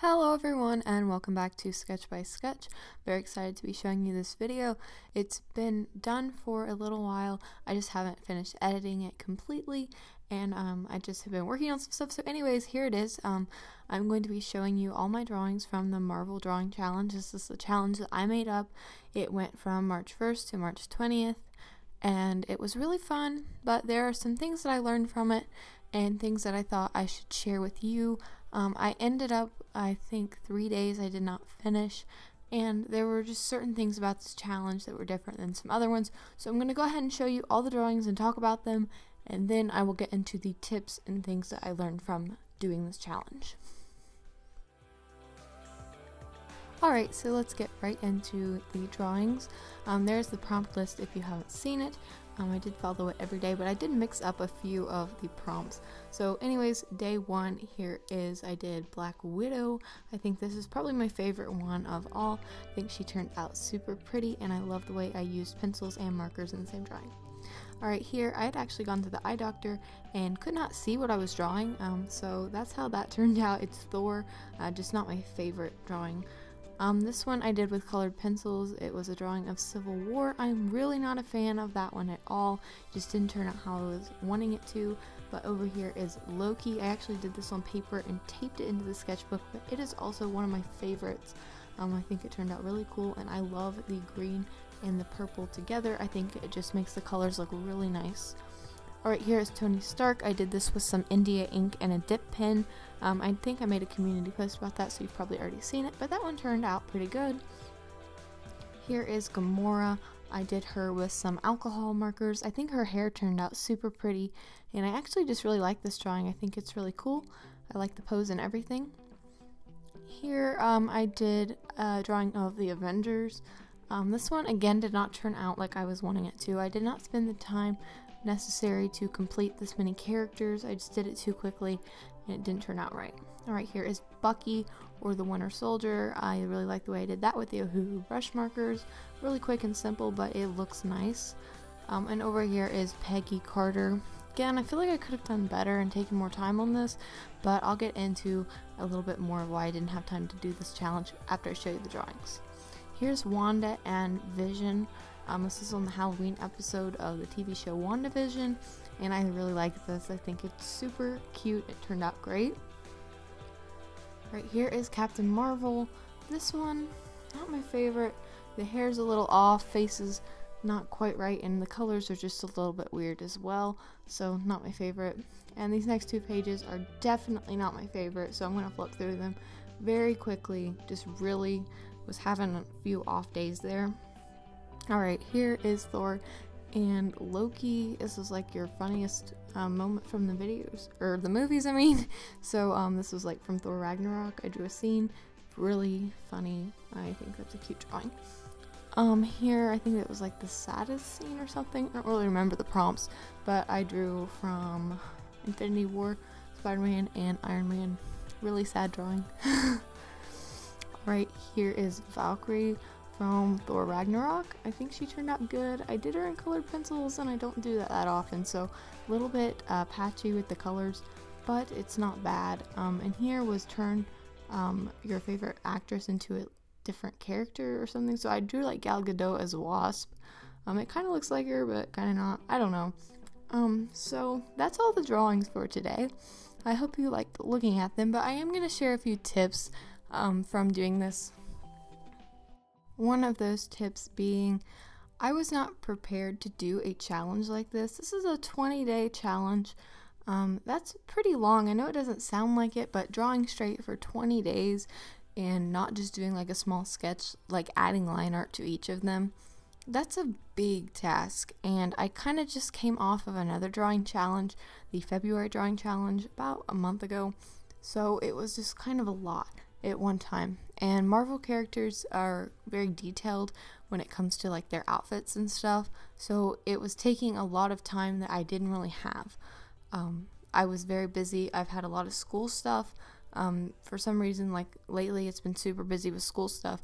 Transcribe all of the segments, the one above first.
Hello everyone and welcome back to Sketch by Sketch. Very excited to be showing you this video. It's been done for a little while. I just haven't finished editing it completely and um, I just have been working on some stuff. So anyways, here it is. Um, I'm going to be showing you all my drawings from the Marvel Drawing Challenge. This is the challenge that I made up. It went from March 1st to March 20th and it was really fun, but there are some things that I learned from it and things that I thought I should share with you. Um, I ended up, I think, three days I did not finish, and there were just certain things about this challenge that were different than some other ones. So I'm going to go ahead and show you all the drawings and talk about them, and then I will get into the tips and things that I learned from doing this challenge. Alright, so let's get right into the drawings. Um, there's the prompt list if you haven't seen it. Um, I did follow it every day, but I did mix up a few of the prompts. So anyways, day one here is I did Black Widow. I think this is probably my favorite one of all. I think she turned out super pretty and I love the way I used pencils and markers in the same drawing. Alright, here I had actually gone to the eye doctor and could not see what I was drawing, um, so that's how that turned out. It's Thor, uh, just not my favorite drawing. Um, this one I did with colored pencils. It was a drawing of Civil War. I'm really not a fan of that one at all. Just didn't turn out how I was wanting it to. But over here is Loki. I actually did this on paper and taped it into the sketchbook, but it is also one of my favorites. Um, I think it turned out really cool, and I love the green and the purple together. I think it just makes the colors look really nice. Alright, here is Tony Stark. I did this with some India ink and a dip pen. Um, I think I made a community post about that, so you've probably already seen it, but that one turned out pretty good. Here is Gamora. I did her with some alcohol markers. I think her hair turned out super pretty, and I actually just really like this drawing. I think it's really cool. I like the pose and everything. Here um, I did a drawing of the Avengers. Um, this one again did not turn out like I was wanting it to. I did not spend the time necessary to complete this many characters. I just did it too quickly and it didn't turn out right. Alright, here is Bucky or the Winter Soldier. I really like the way I did that with the Ohuhu brush markers. Really quick and simple, but it looks nice. Um, and over here is Peggy Carter. Again, I feel like I could have done better and taken more time on this, but I'll get into a little bit more why I didn't have time to do this challenge after I show you the drawings. Here's Wanda and Vision. Um, this is on the Halloween episode of the TV show WandaVision, and I really like this. I think it's super cute. It turned out great. Right here is Captain Marvel. This one, not my favorite. The hair's a little off, faces not quite right, and the colors are just a little bit weird as well, so not my favorite. And these next two pages are definitely not my favorite, so I'm going to flip through them very quickly. Just really was having a few off days there. Alright, here is Thor and Loki. This is like your funniest um, moment from the videos, or the movies, I mean. So, um, this was like from Thor Ragnarok. I drew a scene. Really funny. I think that's a cute drawing. Um, here, I think it was like the saddest scene or something. I don't really remember the prompts, but I drew from Infinity War, Spider Man, and Iron Man. Really sad drawing. right here is Valkyrie Thor Ragnarok. I think she turned out good. I did her in colored pencils and I don't do that that often, so a little bit uh, patchy with the colors, but it's not bad. Um, and here was turn um, your favorite actress into a different character or something. So I drew like Gal Gadot as a wasp. Um, it kind of looks like her, but kind of not. I don't know. Um, so that's all the drawings for today. I hope you liked looking at them, but I am going to share a few tips um, from doing this one of those tips being I was not prepared to do a challenge like this. This is a 20 day challenge. Um, that's pretty long. I know it doesn't sound like it, but drawing straight for 20 days and not just doing like a small sketch, like adding line art to each of them, that's a big task. And I kind of just came off of another drawing challenge, the February drawing challenge, about a month ago. So it was just kind of a lot at one time. And Marvel characters are very detailed when it comes to like their outfits and stuff. So it was taking a lot of time that I didn't really have. Um, I was very busy. I've had a lot of school stuff. Um, for some reason, like lately, it's been super busy with school stuff.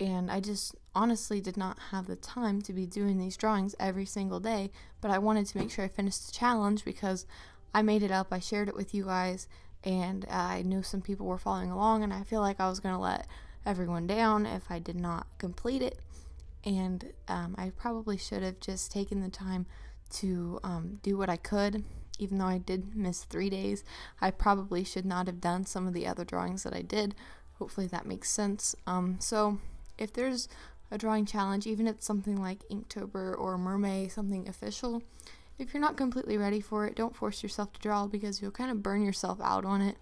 And I just honestly did not have the time to be doing these drawings every single day. But I wanted to make sure I finished the challenge because I made it up, I shared it with you guys, and I knew some people were following along, and I feel like I was going to let everyone down if I did not complete it. And um, I probably should have just taken the time to um, do what I could. Even though I did miss three days, I probably should not have done some of the other drawings that I did. Hopefully that makes sense. Um, so if there's a drawing challenge, even if it's something like Inktober or MerMay, something official, if you're not completely ready for it, don't force yourself to draw because you'll kind of burn yourself out on it.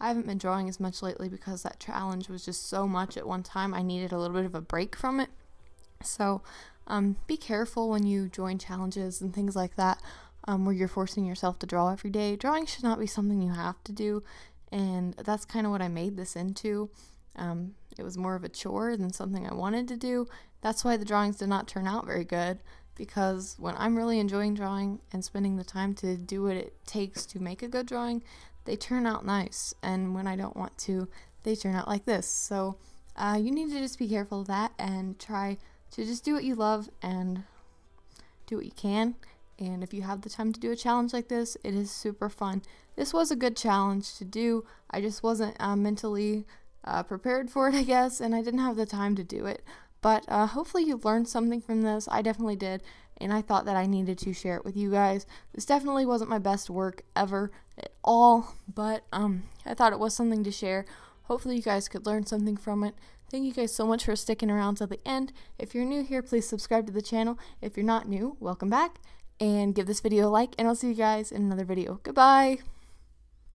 I haven't been drawing as much lately because that challenge was just so much at one time. I needed a little bit of a break from it. So um, be careful when you join challenges and things like that um, where you're forcing yourself to draw every day. Drawing should not be something you have to do, and that's kind of what I made this into. Um, it was more of a chore than something I wanted to do. That's why the drawings did not turn out very good because when I'm really enjoying drawing and spending the time to do what it takes to make a good drawing, they turn out nice. And when I don't want to, they turn out like this. So uh, you need to just be careful of that and try to just do what you love and do what you can. And if you have the time to do a challenge like this, it is super fun. This was a good challenge to do. I just wasn't uh, mentally uh, prepared for it, I guess, and I didn't have the time to do it. But uh, hopefully, you learned something from this. I definitely did, and I thought that I needed to share it with you guys. This definitely wasn't my best work ever at all, but um, I thought it was something to share. Hopefully, you guys could learn something from it. Thank you guys so much for sticking around till the end. If you're new here, please subscribe to the channel. If you're not new, welcome back, and give this video a like, and I'll see you guys in another video. Goodbye!